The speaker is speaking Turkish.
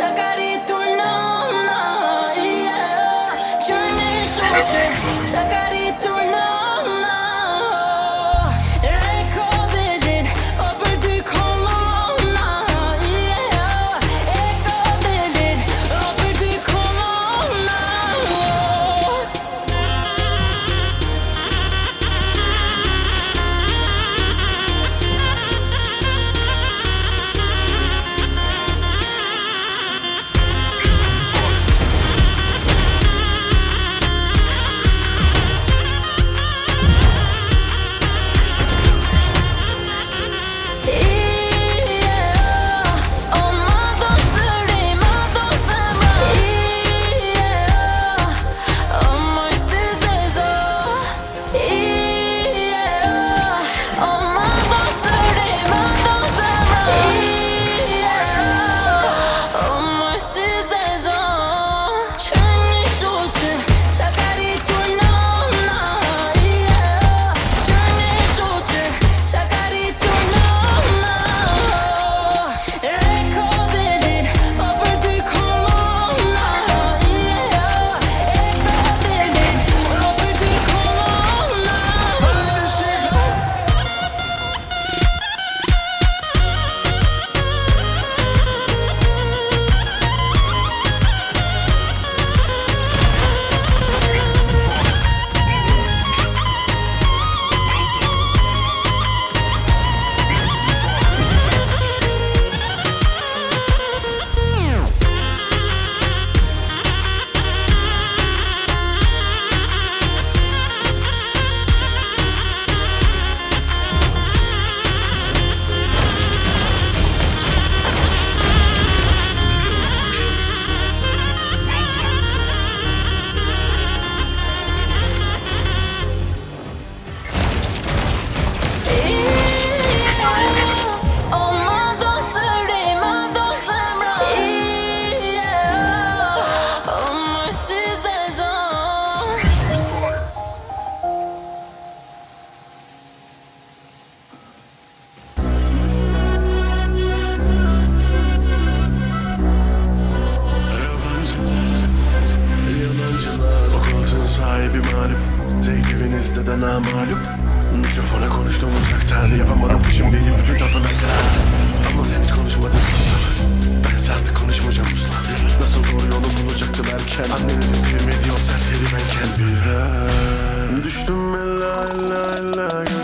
sugar Hayatın sahibi mağlup. Zevkiniz de daha mağlup Mikrofona konuştum uzaktan Yapamadım. Şimdi bütün tapınakta Ama sen hiç konuşmadın. Bense artık konuşmayacağım usta Nasıl doğru yolu bulacaktım erken Annenizi sevmediği o serseri benken Birden düştüm illa illa illa